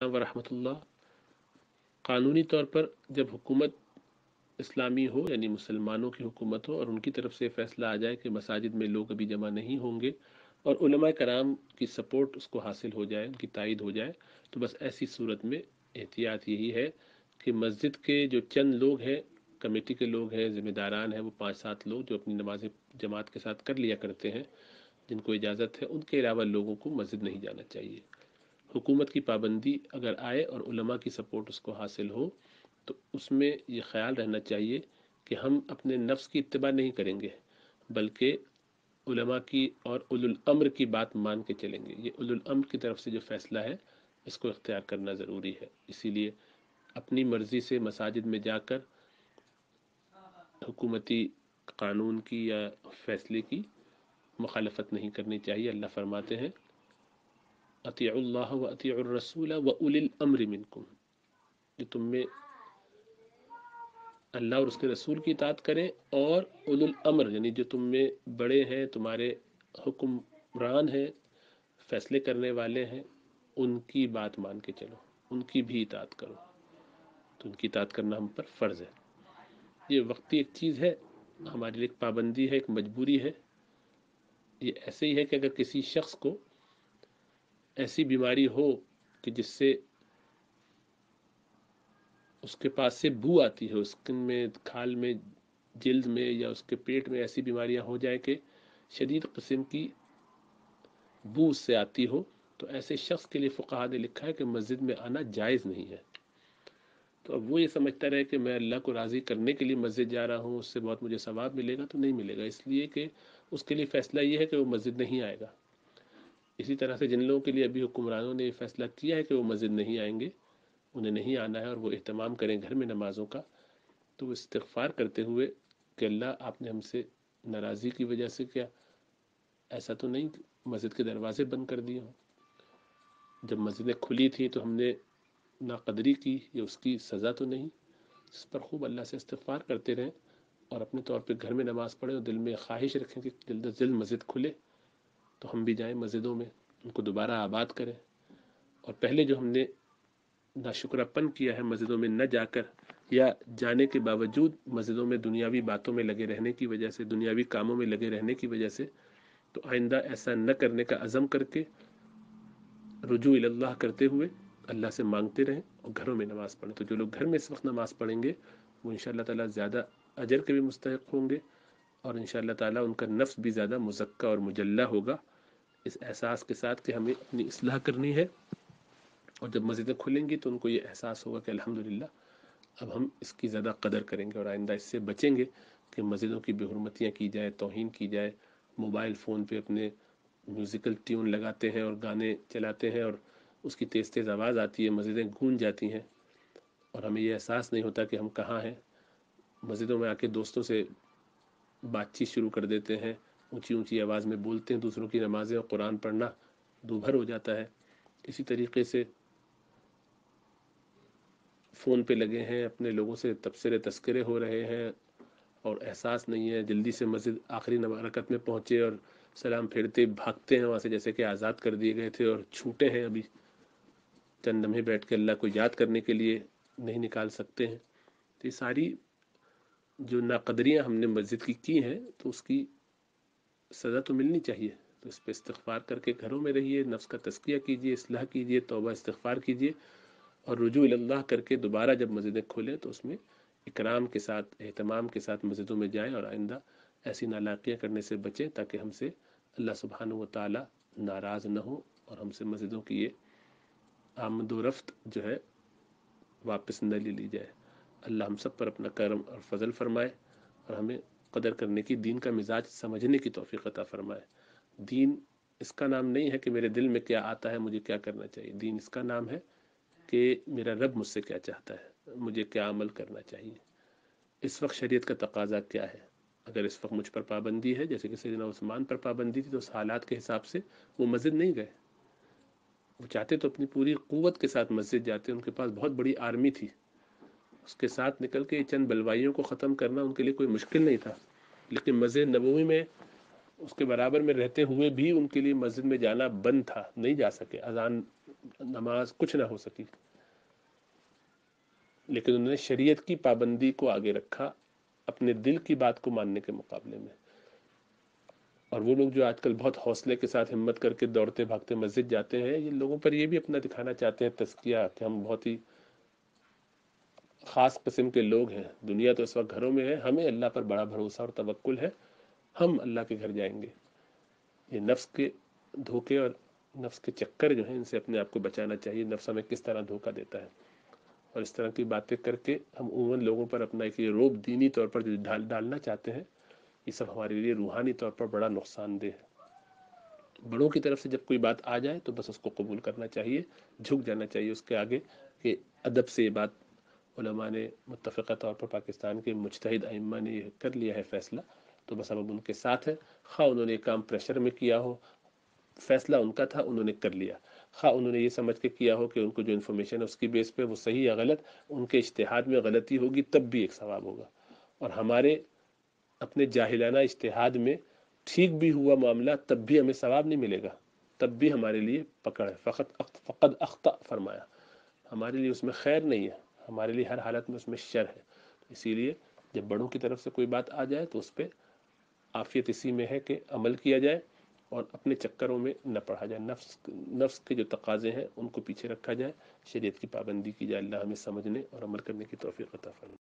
ورحمۃ اللہ۔ قانونی طور پر جب حکومت اسلامی ہو یعنی مسلمانوں کی حکومت ہو، اور ان کی طرف سے فیصلہ آ جائے کہ مساجد میں لوگ ابھی جمع نہیں ہوں گے، اور علماء کرام کی سپورٹ اس کو حاصل ہو جائے، ان کی تائید ہو جائے، تو بس ایسی صورت میں احتیاط یہی ہے کہ مسجد کے جو چند لوگ ہیں، کمیٹی کے لوگ ہیں، ذمہ داران ہیں، وہ پانچ سات لوگ جو اپنی نماز جماعت کے ساتھ کر لیا کرتے ہیں، جن کو اجازت ہے، ان کے علاوہ لوگوں کو مسجد نہیں جانا چاہیے۔ حکومت کی پابندی اگر آئے اور علماء کی سپورٹ اس کو حاصل ہو، تو اس میں یہ خیال رہنا چاہیے کہ ہم اپنے نفس کی اتباع نہیں کریں گے، بلکہ علماء کی اور اول الامر کی بات مان کے چلیں گے۔ یہ اول الامر کی طرف سے جو فیصلہ ہے، اس کو اختیار کرنا ضروری ہے۔ اسی لیے اپنی مرضی سے مساجد میں جا کر حکومتی قانون کی یا فیصلے کی مخالفت نہیں کرنی چاہیے۔ اللہ فرماتے ہیں عطی اللہ و عطی الرسول و اول الامر منکم جو تم میں اللہ اور اس کے رسول کی اطاعت کریں اور اول الامر یعنی جو تم میں بڑے ہیں، تمہارے حکمران ہیں، فیصلے کرنے والے ہیں، ان کی بات مان کے چلو، ان کی بھی اطاعت کرو۔ تو ان کی اطاعت کرنا ہم پر فرض ہے۔ یہ وقتی ایک چیز ہے، ہمارے لیے ایک پابندی ہے، ایک مجبوری ہے۔ یہ ایسے ہی ہے کہ اگر کسی شخص کو ایسی بیماری ہو کہ جس سے اس کے پاس سے بو آتی ہے اسکن میں، کھال میں، جلد میں یا اس کے پیٹ میں ایسی بیماریاں ہو جائیں کہ شدید قسم کی بو اس سے آتی ہو۔ تو ایسے شخص کے لیے فقہ نے لکھا ہے کہ مسجد میں آنا جائز نہیں ہے۔ تو اب وہ یہ سمجھتا رہے کہ میں اللہ کو راضی کرنے کے لیے مسجد جا رہا ہوں، اس سے بہت مجھے ثواب ملے گا تو نہیں ملے گا۔ اس لیے کہ اس کے لیے فیصلہ یہ ہے کہ وہ مسجد نہیں آئے گا۔ اسی طرح سے جن لوگوں کے لیے ابھی حکمرانوں نے یہ فیصلہ کیا ہے کہ وہ مسجد نہیں آئیں گے، انہیں نہیں آنا ہے اور وہ اہتمام کریں گھر میں نمازوں کا، تو وہ استغفار کرتے ہوئے کہ اللہ آپ نے ہم سے ناراضی کی وجہ سے کیا؟ ایسا تو نہیں مسجد کے دروازے بند کر دیے ہوں۔ جب مسجدیں کھلی تھیں تو ہم نے ناقدری کی، یا اس کی سزا تو نہیں۔ اس پر خوب اللہ سے استغفار کرتے رہیں اور اپنے طور پہ گھر میں نماز پڑھیں اور دل میں خواہش رکھیں کہ جلد از جلد مسجد کھلے۔ تو ہم بھی جائیں مسجدوں میں، ان کو دوبارہ آباد کریں۔ اور پہلے جو ہم نے ناشکرہ پن کیا ہے مسجدوں میں نہ جا کر یا جانے کے باوجود مسجدوں میں دنیاوی باتوں میں لگے رہنے کی وجہ سے، دنیاوی کاموں میں لگے رہنے کی وجہ سے، تو آئندہ ایسا نہ کرنے کا عزم کر کے رجوع اللہ کرتے ہوئے اللہ سے مانگتے رہیں اور گھروں میں نماز پڑھیں۔ تو جو لوگ گھر میں اس وقت نماز پڑھیں گے، وہ ان شاء اللہ تعالیٰ زیادہ اجر کے بھی مستحق ہوں گے۔ اور ان شاء اللہ تعالیٰ ان کا نفس بھی زیادہ مزکہ اور مجلہ ہوگا۔ اس احساس کے ساتھ کہ ہمیں اپنی اصلاح کرنی ہے۔ اور جب مسجدیں کھلیں گی تو ان کو یہ احساس ہوگا کہ الحمدللہ اب ہم اس کی زیادہ قدر کریں گے اور آئندہ اس سے بچیں گے کہ مسجدوں کی بے حرمتیاں کی جائے، توہین کی جائے، موبائل فون پہ اپنے میوزیکل ٹیون لگاتے ہیں اور گانے چلاتے ہیں اور اس کی تیز تیز آواز آتی ہے، مسجدیں گونج جاتی ہیں۔ اور ہمیں یہ احساس نہیں ہوتا کہ ہم کہاں ہیں۔ مسجدوں میں آ کے دوستوں سے بات چیت شروع کر دیتے ہیں، اونچی اونچی آواز میں بولتے ہیں، دوسروں کی نمازیں اور قرآن پڑھنا دوبھر ہو جاتا ہے۔ اسی طریقے سے فون پہ لگے ہیں، اپنے لوگوں سے تبصرے تذکرے ہو رہے ہیں اور احساس نہیں ہے، جلدی سے مسجد آخری رکعت میں پہنچے اور سلام پھیرتے بھاگتے ہیں، وہاں سے جیسے کہ آزاد کر دیے گئے تھے اور چھوٹے ہیں۔ ابھی چند لمحے بیٹھ کے اللہ کو یاد کرنے کے لیے نہیں نکال سکتے ہیں۔ تو یہ ساری جو ناقدریاں ہم نے مسجد کی کی ہیں، تو اس کی سزا تو ملنی چاہیے۔ تو اس پہ استغفار کر کے گھروں میں رہیے، نفس کا تذکیہ کیجیے، اصلاح کیجیے، توبہ، استغفار کیجیے، اور رجوع اللہ کر کے دوبارہ جب مسجدیں کھولیں تو اس میں اکرام کے ساتھ، اہتمام کے ساتھ مسجدوں میں جائیں اور آئندہ ایسی نالاقیاں کرنے سے بچیں تاکہ ہم سے اللہ سبحانہ و تعالیٰ ناراض نہ ہو اور ہم سے مسجدوں کی یہ آمد و رفت جو ہے واپس نہ لے لی جائے۔ اللہ ہم سب پر اپنا کرم اور فضل فرمائے اور ہمیں قدر کرنے کی دین کا مزاج سمجھنے کی توفیق عطا فرمائے۔ دین اس کا نام نہیں ہے کہ میرے دل میں کیا آتا ہے، مجھے کیا کرنا چاہیے۔ دین اس کا نام ہے کہ میرا رب مجھ سے کیا چاہتا ہے، مجھے کیا عمل کرنا چاہیے۔ اس وقت شریعت کا تقاضا کیا ہے؟ اگر اس وقت مجھ پر پابندی ہے، جیسے کہ سیدنا عثمان پر پابندی تھی، تو اس حالات کے حساب سے وہ مسجد نہیں گئے۔ وہ چاہتے تو اپنی پوری قوت کے ساتھ مسجد جاتے، ان کے پاس بہت بڑی آرمی تھی۔ اس کے ساتھ نکل کے چند بلوائیوں کو ختم کرنا ان کے لیے کوئی مشکل نہیں تھا۔ لیکن مسجد نبوی میں اس کے برابر میں رہتے ہوئے بھی ان کے لیے مسجد میں جانا بند تھا، نہیں جا سکے۔ اذان، نماز کچھ نہ ہو سکی۔ لیکن انہوں نے شریعت کی پابندی کو آگے رکھا، اپنے دل کی بات کو ماننے کے مقابلے میں۔ اور وہ لوگ جو آج کل بہت حوصلے کے ساتھ ہمت کر کے دوڑتے بھاگتے مسجد جاتے ہیں، یہ لوگوں پر یہ بھی اپنا دکھانا چاہتے ہیں تذکیہ کہ ہم بہت ہی خاص قسم کے لوگ ہیں۔ دنیا تو اس وقت گھروں میں ہے، ہمیں اللہ پر بڑا بھروسہ اور توکل ہے۔ ہم اللہ کے گھر جائیں گے۔ یہ نفس کے دھوکے اور نفس کے چکر جو ہیں، ان سے اپنے آپ کو بچانا چاہیے۔ نفس ہمیں کس طرح دھوکہ دیتا ہے؟ اور اس طرح کی باتیں کر کے ہم عموماً لوگوں پر اپنا ایک یہ روب دینی طور پر جو ڈال ڈالنا چاہتے ہیں، یہ سب ہمارے لیے روحانی طور پر بڑا نقصان دہ ہے۔ بڑوں کی طرف سے جب کوئی بات آ جائے تو بس اس کو قبول کرنا چاہیے، جھک جانا چاہیے اس کے آگے کہ ادب سے یہ بات علماء نے متفقہ طور پر پاکستان کے مجتہد ائمہ نے یہ کر لیا ہے فیصلہ، تو بس اب ان کے ساتھ ہے۔ خواہ انہوں نے یہ کام پریشر میں کیا ہو، فیصلہ ان کا تھا، انہوں نے کر لیا۔ خواہ انہوں نے یہ سمجھ کے کیا ہو کہ ان کو جو انفارمیشن ہے اس کی بیس پہ وہ صحیح یا غلط، ان کے اشتہاد میں غلطی ہوگی تب بھی ایک ثواب ہوگا۔ اور ہمارے اپنے جاہلانہ اشتہاد میں ٹھیک بھی ہوا معاملہ، تب بھی ہمیں ثواب نہیں ملے گا۔ تب بھی ہمارے لیے پکڑ ہے۔ فقط فقط اختہ فرمایا۔ ہمارے لیے اس میں خیر نہیں ہے۔ ہمارے لیے ہر حالت میں اس میں شر ہے۔ اسی لیے جب بڑوں کی طرف سے کوئی بات آ جائے تو اس پہ عافیت اسی میں ہے کہ عمل کیا جائے اور اپنے چکروں میں نہ پڑھا جائے۔ نفس نفس کے جو تقاضے ہیں ان کو پیچھے رکھا جائے۔ شریعت کی پابندی کی جائے۔ اللہ ہمیں سمجھنے اور عمل کرنے کی توفیق عطا فرمائے۔